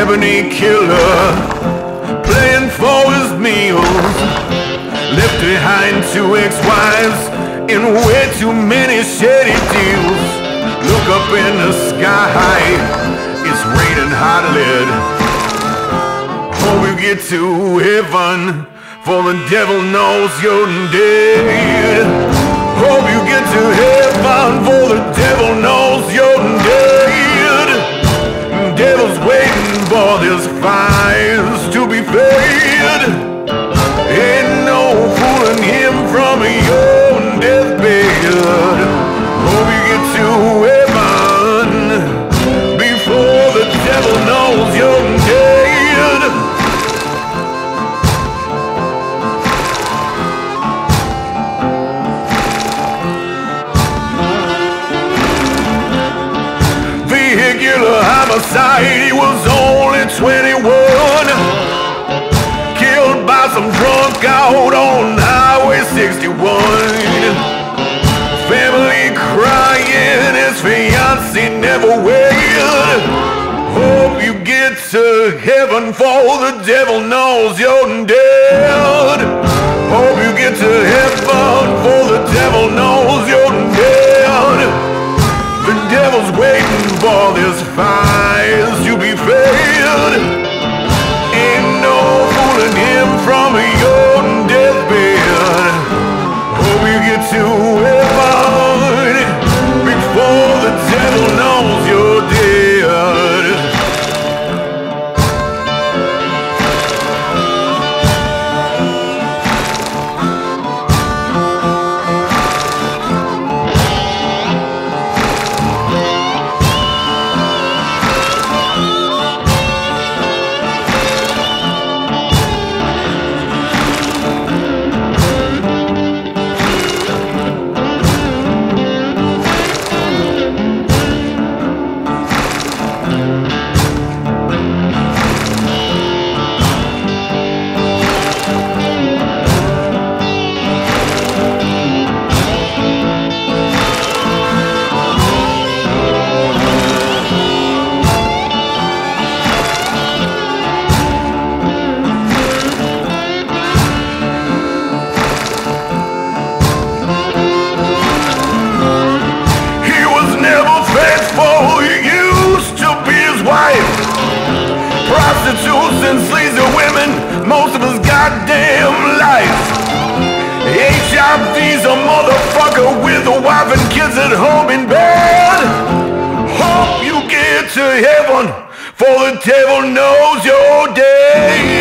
ebony killer, playing for his meals. Left behind two ex-wives in way too many shady deals. Look up in the sky, it's raining hot lead. Oh, Hope you get to heaven, for the devil knows you're dead. Oh, Hope you get to heaven, for the devil knows for this fires to be paid. Ain't no fooling him from your deathbed. Hope you get to heaven before the devil knows you're dead. Vehicular homicide, was 21 killed by some drunk out on Highway 61. Family crying, his fiancee never waited. Hope you get to heaven, for the devil knows you're dead. Devil's waiting for this fires to be fed. Ain't no fooling him from your HIV's a motherfucker with a wife and kids at home in bed. Hope you get to heaven, for the devil knows you're dead.